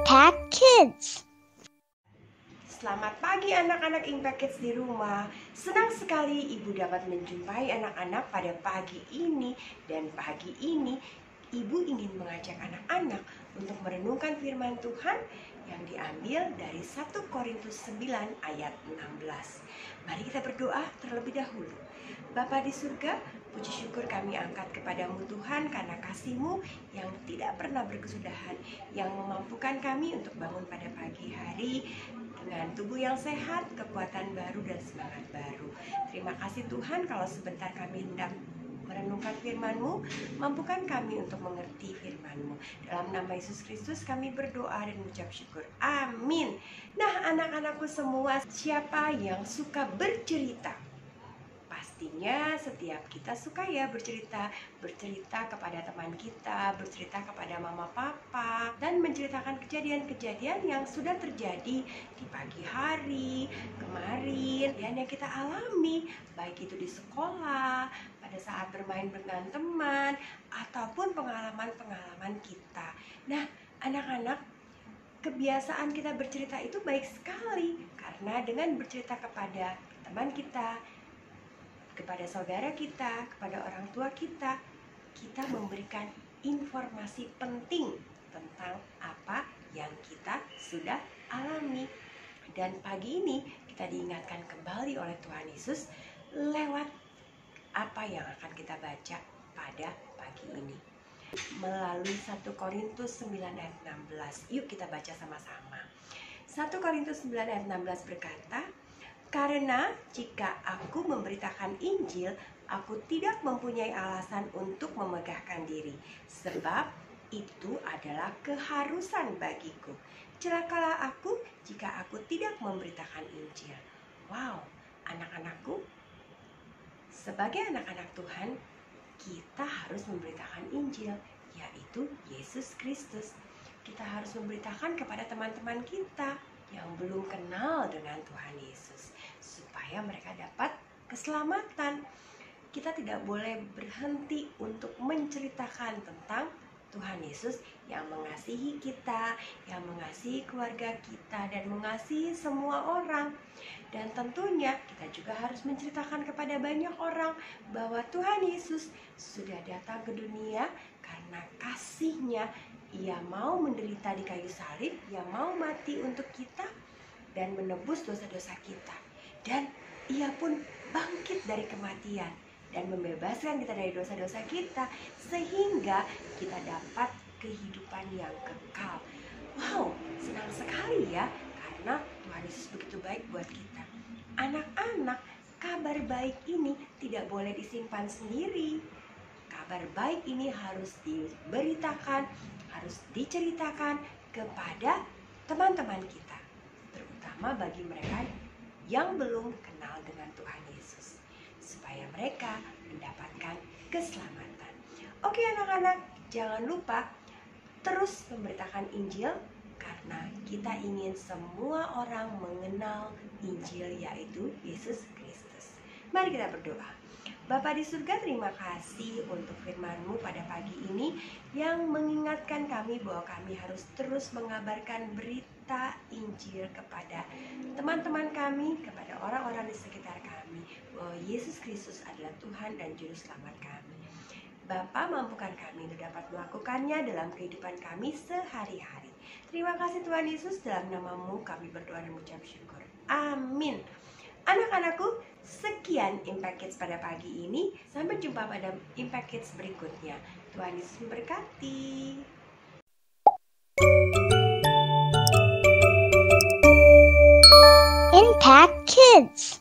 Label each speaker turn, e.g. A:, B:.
A: Impact Kids.
B: Selamat pagi anak-anak Impact Kids di rumah. Senang sekali Ibu dapat menjumpai anak-anak pada pagi ini dan pagi ini Ibu ingin mengajak anak-anak untuk merenungkan firman Tuhan yang diambil dari 1 Korintus 9 ayat 16. Mari kita berdoa terlebih dahulu. Bapa di surga, puji syukur kami angkat kepadamu Tuhan karena kasihmu yang tidak pernah berkesudahan, yang memampukan kami untuk bangun pada pagi hari dengan tubuh yang sehat, kekuatan baru dan semangat baru. Terima kasih Tuhan kalau sebentar kami hendak merenungkan firman-Mu, mampukan kami untuk mengerti firman-Mu. Dalam nama Yesus Kristus kami berdoa dan mengucap syukur. Amin. Nah anak-anakku semua, siapa yang suka bercerita? pastinya setiap kita suka ya bercerita bercerita kepada teman kita bercerita kepada mama papa dan menceritakan kejadian-kejadian yang sudah terjadi di pagi hari kemarin dan yang kita alami baik itu di sekolah pada saat bermain dengan teman ataupun pengalaman-pengalaman kita nah anak-anak kebiasaan kita bercerita itu baik sekali karena dengan bercerita kepada teman kita kepada saudara kita, kepada orang tua kita, kita memberikan informasi penting tentang apa yang kita sudah alami. Dan pagi ini kita diingatkan kembali oleh Tuhan Yesus lewat apa yang akan kita baca pada pagi ini. Melalui 1 Korintus 9 ayat 16. Yuk kita baca sama-sama. 1 Korintus 9 ayat 16 berkata, karena jika aku memberitakan Injil, aku tidak mempunyai alasan untuk memegahkan diri, sebab itu adalah keharusan bagiku. Celakalah aku jika aku tidak memberitakan Injil. Wow, anak-anakku, sebagai anak-anak Tuhan, kita harus memberitakan Injil, yaitu Yesus Kristus. Kita harus memberitakan kepada teman-teman kita yang belum kenal dengan Tuhan Yesus supaya mereka dapat keselamatan. Kita tidak boleh berhenti untuk menceritakan tentang Tuhan Yesus yang mengasihi kita, yang mengasihi keluarga kita dan mengasihi semua orang. Dan tentunya kita juga harus menceritakan kepada banyak orang bahwa Tuhan Yesus sudah datang ke dunia karena kasihnya ia mau menderita di kayu salib, ia mau mati untuk kita dan menebus dosa-dosa kita. Dan ia pun bangkit dari kematian dan membebaskan kita dari dosa-dosa kita sehingga kita dapat kehidupan yang kekal. Wow, senang sekali ya karena Tuhan Yesus begitu baik buat kita. Anak-anak, kabar baik ini tidak boleh disimpan sendiri. Kabar baik ini harus diberitakan, harus diceritakan kepada teman-teman kita, terutama bagi mereka yang belum kenal dengan Tuhan Yesus, supaya mereka mendapatkan keselamatan. Oke, anak-anak, jangan lupa terus memberitakan Injil karena kita ingin semua orang mengenal Injil, yaitu Yesus Kristus. Mari kita berdoa. Bapak di surga terima kasih untuk firman-Mu pada pagi ini yang mengingatkan kami bahwa kami harus terus mengabarkan berita Injil kepada teman-teman kami, kepada orang-orang di sekitar kami bahwa Yesus Kristus adalah Tuhan dan Juru Selamat kami. Bapak mampukan kami untuk dapat melakukannya dalam kehidupan kami sehari-hari. Terima kasih Tuhan Yesus, dalam namamu kami berdoa dan mengucap syukur. Amin. Anak-anakku, sekian Impact Kids pada pagi ini. Sampai jumpa pada Impact Kids berikutnya. Tuhan Yesus memberkati.
A: Kids.